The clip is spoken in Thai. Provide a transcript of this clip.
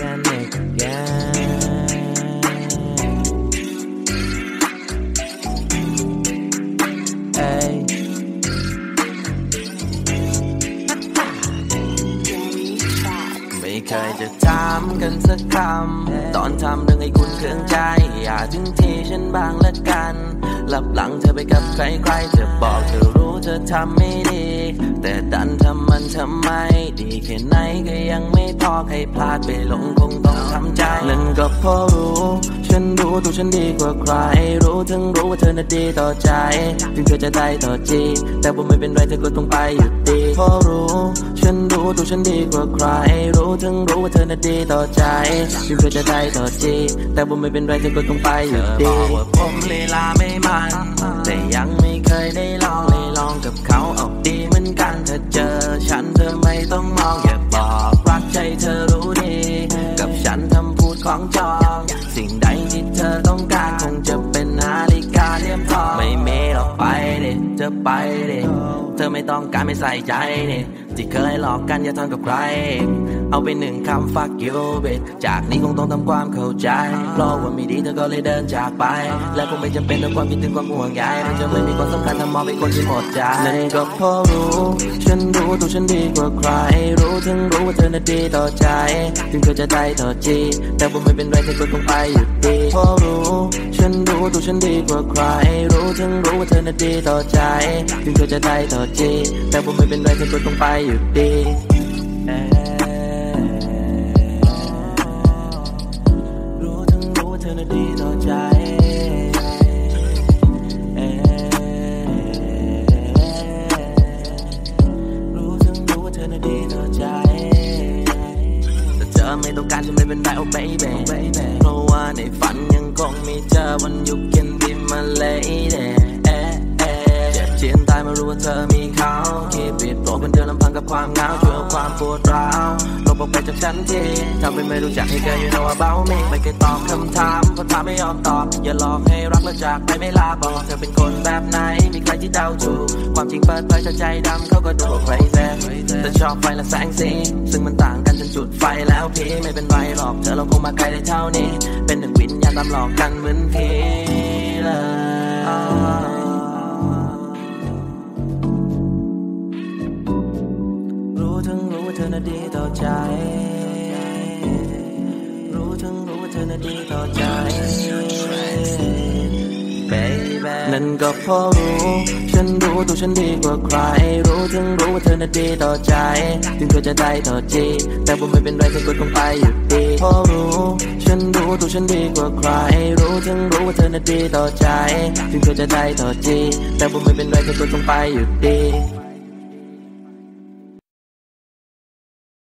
organic yeah เอ้ยไม่เคยจะถามกันสักคำ ตอนทำเรื่องให้คุณเครื่องใจ อย่าถึงที่ฉันบ้างละกันหลับหลังเธอไปกับใครใครเธอบอกเธอรู้เธอทำไม่ดี แต่ดันทำมัน ทำไม ดีแค่ไหนก็ยังไม่พอใครพลาดไปหลงคงต้องทำใจนั่นก็เพราะรู้ ฉันรู้ตัวฉันดีกว่าใคร รู้ถึงรู้ว่าเธอน่ะดีต่อใจ ถึงเธอจะได้ต่อจี แต่ว่าไม่เป็นไรเธอก็ต้องไปอยู่ดีเพราะรู้ ฉันรู้ตัวฉันดีกว่าใคร รู้ถึงรู้ว่าเธอน่ะดีต่อใจ ถึงเธอจะได้ต่อจี แต่ว่าไม่เป็นไรเธอก็ต้องไปอยู่ดีบอกว่าผมลีลาไม่มัน แต่ยังไม่เคยได้ลอง ของจอง สิ่งใดที่เธอต้องการคงจะเป็นนาฬิกาเลี่ยมทองไม่เมหรอกไปดิจะไปเดิเธอไม่ต้องการไม่ใส่ใจเดิที่เคยหลอกกันอย่าทนกับใคร เอาไปหนึ่งคำ fuck you bitch จากนี้คงต้องทำความเข้าใจเพราะว่าไม่ดีเธอก็เลยเดินจากไป และคงไม่จำเป็นต้องความคิดถึงความห่วงใยมันจะไม่มีความสำคัญถ้ามองเป็นคนที่หมดใจนั่นก็เพราะรู้ ฉันรู้ตัวฉันดีกว่าใคร รู้ถึงรู้ว่าเธอน่ะดีต่อใจ ถึงเธอจะได้ต่อจีแต่ว่าไม่เป็นไรเธอก็ต้องไปอยู่ดีเพราะรู้ฉันรู้ตัวฉันดีกว่าใคร รู้ถึงรู้ว่าเธอน่ะดีต่อใจ ถึงเธอจะได้ต่อจีแต่ว่าไม่เป็นไรเธอก็ต้องไปอยู่ดี อน่ะดีต่อใจเอ้ยรู้ถึงรู้ว่าเธอน่ะดีต่อใจแต่เธอไม่ต้องการจะไม่เป็นไร oh baby เพราะว่าในฝันยังคงมีเธอวันยุคเย็นที่มาเลยเอ๊ะเอ๊ะเจ็บเจียนตายมารู้ว่าเธอมีเขาคิดผิดตัวเป็นเดินลำพังกับความเหงาช่วยเอความปวดร้าว ออกไปจากฉันทีทำเป็นไม่รู้จักให้เกิด you know about me ไม่เคยตอบคำถามเพราะถามไม่ยอมตอบ อย่าหลอกให้รักแล้วจากไปไม่ลาบอกเธอเป็นคนแบบไหน มีใครที่เดาถูกความจริงเปิดเผยถ้าใจดำเขาก็ดูว่า crazy แต่ชอบไฟและแสงสีซึ่งมันต่างกันจนจุดไฟแล้วพี่ไม่เป็นไรหรอกเธอเราคงมาไกลได้เท่านี้ เป็นหนึ่งวิญญาณตามหลอกกันเหมือนพี่เลย น่ะดีต่อใจ รู้ถึงรู้ว่าเธอน่ะดีต่อใจ baby นั่นก็เพราะรู้ ฉันรู้ตัวฉันดีกว่าใคร รู้ถึงรู้ว่าเธอน่ะดีต่อใจ ถึงเธอจะได้ต่อจีแต่ว่าไม่เป็นไรเธอก็ต้องไปอยู่ดีเพราะรู้ ฉันรู้ตัวฉันดีกว่าใคร รู้ถึงรู้ว่าเธอน่ะดีต่อใจ ถึงเธอจะได้ต่อจีแต่ว่าไม่เป็นไรเธอก็ต้องไปอยู่ดี